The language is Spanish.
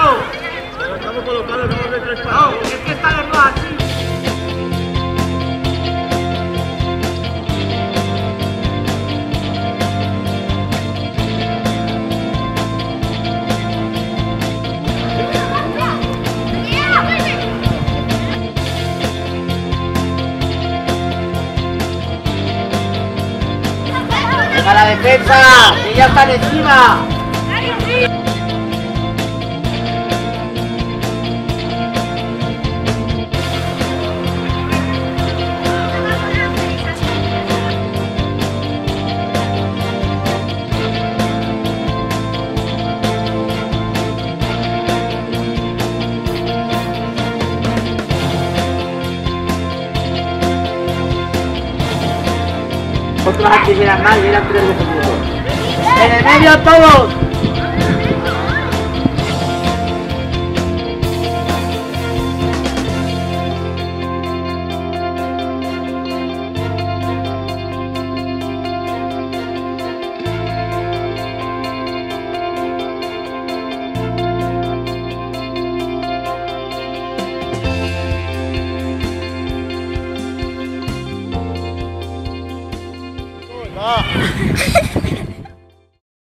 vamos. Estamos colocados, estamos de tres No, es que están los dos así. ¡Venga la defensa! ¡Que ya están encima! Otros antes eran más y eran tres defensores. ¡En el medio todos! ああ。